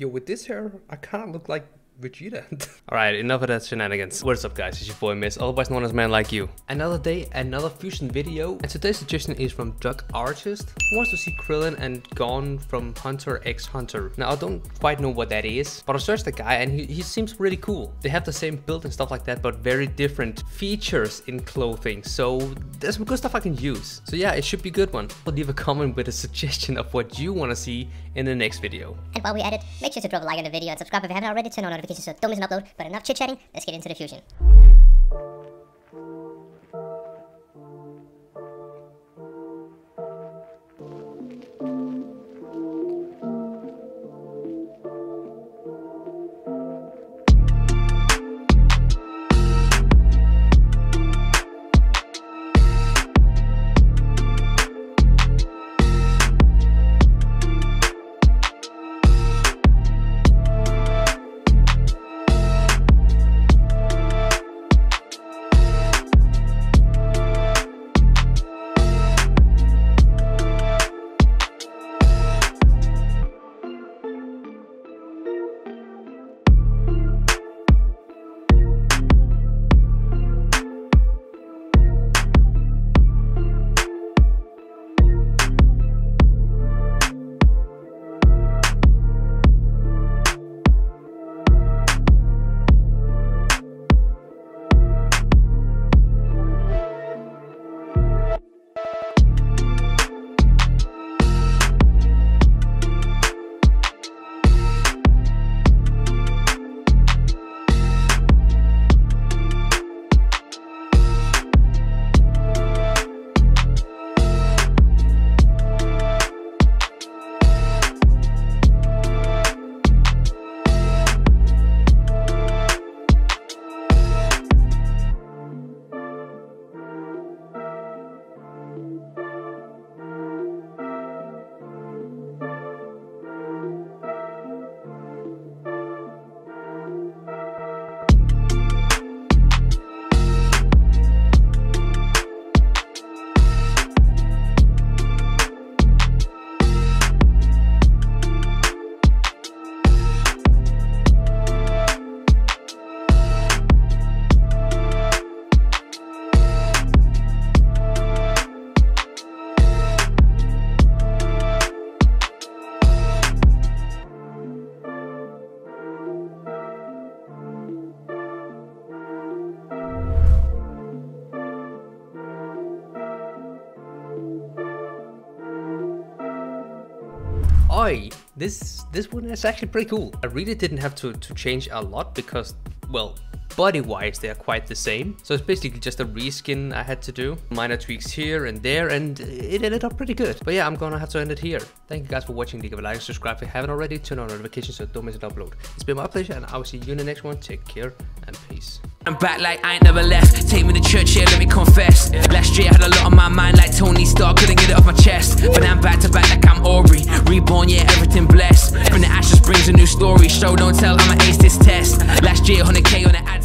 Yo, with this hair, I kind of look like Vegeta. Alright, enough of that shenanigans. What's up guys, it's your boy Mez, otherwise known as Man Like You. Another day, another fusion video, and today's suggestion is from Doug Artist, who wants to see Krillin and Gon from Hunter x Hunter. Now I don't quite know what that is, but I searched the guy and he, he seems really cool. They have the same build and stuff like that, but very different features in clothing, so there's some good stuff I can use. So yeah, it should be a good one. I'll leave a comment with a suggestion of what you want to see in the next video. And while we edit, make sure to drop a like on the video and subscribe if you haven't already, turn on notifications so don't miss an upload. But enough chit-chatting, let's get into the fusion. Oi, this this one is actually pretty cool. I really didn't have to, to change a lot because, well, body-wise they are quite the same. So it's basically just a reskin I had to do. Minor tweaks here and there and it ended up pretty good. But yeah, I'm gonna have to end it here. Thank you guys for watching. Leave a like, subscribe if you haven't already, turn on notifications so don't miss an upload. It's been my pleasure and I will see you in the next one. Take care and peace. I'm back like I ain't never left. Take me to church, yeah, let me confess. Last year I had a lot on my mind like Tony Stark, couldn't story. Show, don't tell, I'ma ace this test. Last year, 100k on the.